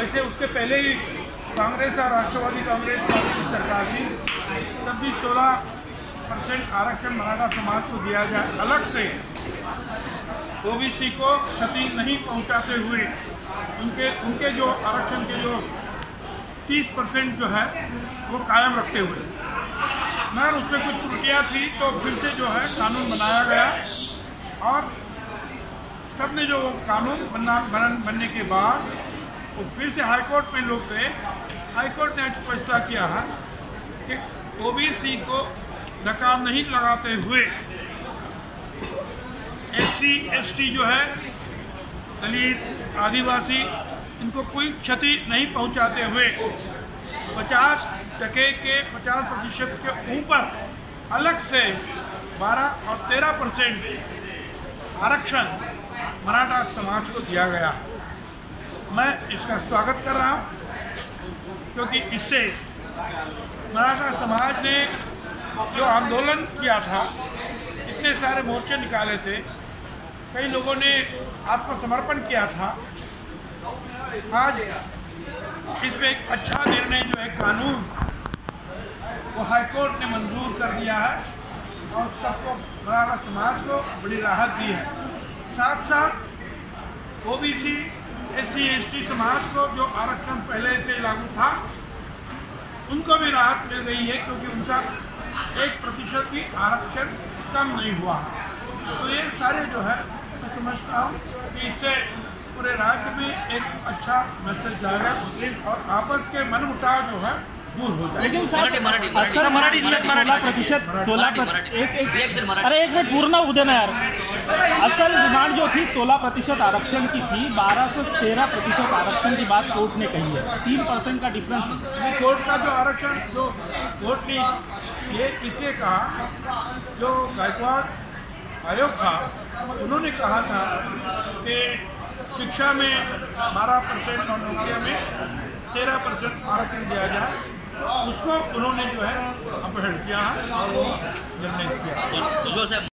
वैसे उसके पहले ही कांग्रेस और राष्ट्रवादी कांग्रेस पार्टी की सरकार थी। तब भी 16 परसेंट आरक्षण मराठा समाज को दिया जाए अलग से ओबीसी को क्षति नहीं पहुंचाते हुए उनके उनके जो आरक्षण के जो 30 परसेंट जो है वो कायम रखते हुए। मगर उसमें कुछ त्रुटियाँ थी तो फिर से जो है कानून बनाया गया। और सबने जो कानून बनना बन, बनने के बाद वो फिर से हाईकोर्ट में लोग गए। हाईकोर्ट ने फैसला किया है कि ओबीसी को धक्का नहीं लगाते हुए एससी, एसटी जो है, दलित, आदिवासी, इनको कोई क्षति नहीं पहुंचाते हुए 50 टके के 50 प्रतिशत के ऊपर अलग से 12 और 13 परसेंट आरक्षण मराठा समाज को दिया गया। मैं इसका स्वागत कर रहा हूँ, क्योंकि इससे मराठा समाज ने जो आंदोलन किया था, इतने सारे मोर्चे निकाले थे, कई लोगों ने आत्मसमर्पण किया था। आज इसमें एक अच्छा निर्णय, जो है कानून, वो हाईकोर्ट ने मंजूर कर दिया है, और सबको मराठा समाज को बड़ी राहत दी है। साथ साथ ओबीसी एस सी समाज को जो आरक्षण पहले से लागू था, उनको भी राहत मिल गई है क्योंकि उनका एक प्रतिशत भी आरक्षण कम नहीं हुआ। तो ये सारे जो है, मैं समझता हूँ कि इससे पूरे राज्य में एक अच्छा मैसेज जाएगा। और आपस के मन मुटाव जो है दूर हो जाए लेकिन मराठी, मराठी. सोळा प्रतिशत सोलह मराठी, एक एक अरे एक मिनट पूर्ण होऊ दे ना यार. असल डिमांड जो थी 16 प्रतिशत आरक्षण की थी 12 से 13 प्रतिशत आरक्षण की बात कोर्ट ने कही है। तीन परसेंट का डिफरेंस कोर्ट का जो आरक्षण जो कोर्ट ने ये इसलिए कहा जो गायकवाड़ आयोग था उन्होंने कहा था कि शिक्षा में 12 परसेंट और नौकरियों में 13 परसेंट आरक्षण दिया जाए। उसको उन्होंने जो है अपहरण किया है और वो निर्णय किया